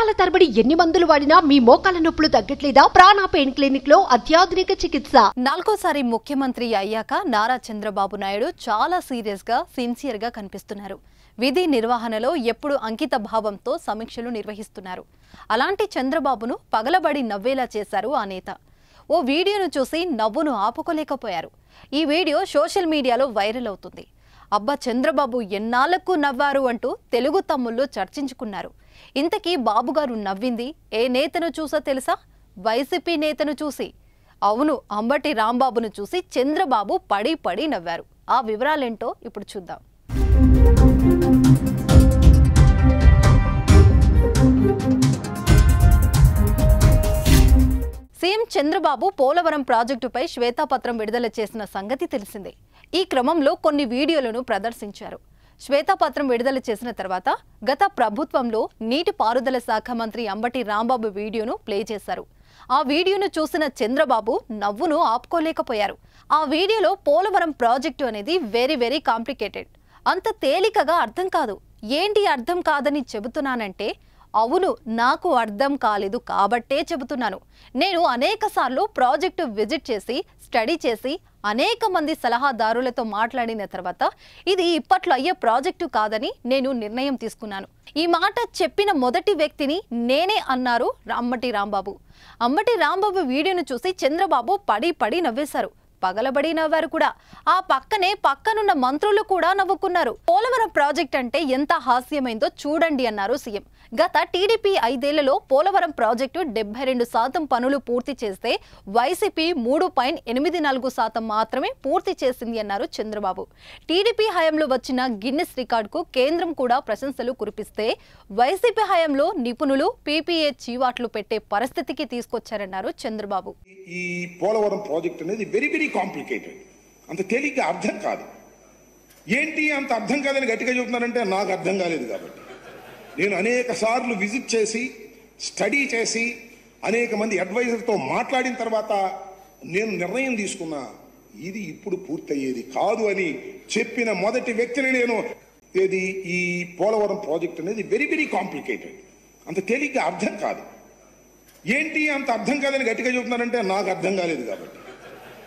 సంవత్సరాల తరబడి ఎన్ని మందులు వాడినా మీ మోకాల నొప్పులు తగ్గట్లేదా? ప్రాణ పెయిన్ క్లినిక్లో అత్యాధునిక చికిత్స. నాలుగోసారి ముఖ్యమంత్రి అయ్యాక నారా చంద్రబాబు నాయుడు చాలా సీరియస్గా సిన్సియర్గా కనిపిస్తున్నారు. విధి నిర్వహణలో ఎప్పుడు అంకిత భావంతో సమీక్షలు నిర్వహిస్తున్నారు. అలాంటి చంద్రబాబును పగలబడి నవ్వేలా చేశారు ఆ నేత. ఓ వీడియోను చూసి నవ్వును ఆపుకోలేకపోయారు. ఈ వీడియో సోషల్ మీడియాలో వైరల్ అవుతుంది. అబ్బా చంద్రబాబు ఎన్నాళ్ళకు నవ్వారు అంటూ తెలుగు తమ్ముళ్ళు చర్చించుకున్నారు. ఇంతకీ బాబుగారు నవ్వింది. ఏ నేతను చూసా తెలుసా? వైసీపీ నేతను చూసి. అవును అంబటి రాంబాబును చూసి చంద్రబాబు పడి పడి నవ్వారు. ఆ వివరాలేంటో ఇప్పుడు చూద్దాం. సీఎం చంద్రబాబు పోలవరం ప్రాజెక్టుపై శ్వేతాపత్రం విడుదల చేసిన సంగతి తెలిసిందే. ఈ క్రమంలో కొన్ని వీడియోలను ప్రదర్శించారు. శ్వేతాపత్రం విడుదల చేసిన తర్వాత గత ప్రభుత్వంలో నీటిపారుదల శాఖ మంత్రి అంబటి రాంబాబు వీడియోను ప్లే చేశారు. ఆ వీడియోను చూసిన చంద్రబాబు నవ్వును ఆపుకోలేకపోయారు. ఆ వీడియోలో పోలవరం ప్రాజెక్టు అనేది వెరీ వెరీ కాంప్లికేటెడ్. అంత తేలికగా అర్థం కాదు. ఏంటి అర్థం కాదని చెబుతున్నానంటే అవును నాకు అర్థం కాలేదు కాబట్టే చెబుతున్నాను. నేను అనేకసార్లు ప్రాజెక్టు విజిట్ చేసి స్టడీ చేసి అనేక మంది సలహాదారులతో మాట్లాడిన తర్వాత ఇది ఇప్పట్లో అయ్యే ప్రాజెక్టు కాదని నేను నిర్ణయం తీసుకున్నాను. ఈ మాట చెప్పిన మొదటి వ్యక్తిని నేనే అన్నారు అమ్మటి రాంబాబు. అమ్మటి రాంబాబు వీడియోను చూసి చంద్రబాబు పడి పడి నవ్వేశారు. పగలబడి నవ్వారు కూడా. ఆ పక్కనే పక్కనున్న మంత్రులు కూడా నవ్వుకున్నారు. పోలవరం ప్రాజెక్ట్ అంటే ఎంత హాస్యమైందో చూడండి అన్నారు సీఎం. గత టీడీపీ ఐదేళ్ళలో పోలవరం ప్రాజెక్టు డెబ్బై రెండు శాతం పనులు పూర్తి చేస్తే వైసీపీ మూడు పాయింట్ ఎనిమిది నాలుగు శాతం మాత్రమే పూర్తి చేసింది అన్నారు చంద్రబాబు. టీడీపీ హయాంలో వచ్చిన గిన్నెస్ రికార్డుకు కేంద్రం కూడా ప్రశంసలు కురిపిస్తే వైసీపీ హయాంలో నిపుణులు పీపీఏ చీవాట్లు పెట్టే పరిస్థితికి తీసుకొచ్చారన్నారు చంద్రబాబు. ఈ పోలవరం ప్రాజెక్ట్ అనేది వెరీ వెరీ కాంప్లికేటెడ్ అంత తేలిగ్గా అర్థం కాదు. ఏంటి అంత అర్థం కాదని గట్టిగా చెబుతున్నారంటే నాకు అర్థం కాలేదు కాబట్టి. నేను అనేక సార్లు విజిట్ చేసి స్టడీ చేసి అనేక మంది అడ్వైజర్తో మాట్లాడిన తర్వాత నేను నిర్ణయం తీసుకున్నా ఇది ఇప్పుడు పూర్తయ్యేది కాదు అని చెప్పిన మొదటి వ్యక్తిని నేను ఏది ఈ పోలవరం ప్రాజెక్ట్ అనేది వెరీ వెరీ కాంప్లికేటెడ్ అంత తేలిగ్గా అర్థం కాదు. ఏంటి అంత అర్థం కాదని గట్టిగా చెబుతున్నారంటే నాకు అర్థం కాలేదు కాబట్టి.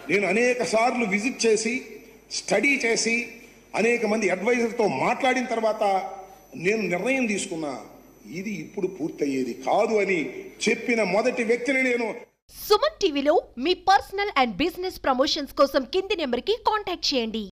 నేను అనేక సార్లు విజిట్ చేసి స్టడీ చేసి అనేక మంది అడ్వైజర్తో మాట్లాడిన తర్వాత నేను నిర్ణయం తీసుకున్నా ఇది ఇప్పుడు పూర్తయ్యేది కాదు అని చెప్పిన మొదటి వ్యక్తిని నేను. సుమన్ టీవీలో మీ పర్సనల్ అండ్ బిజినెస్ ప్రమోషన్స్ కోసం కింది నెంబర్కి కాంటాక్ట్ చేయండి.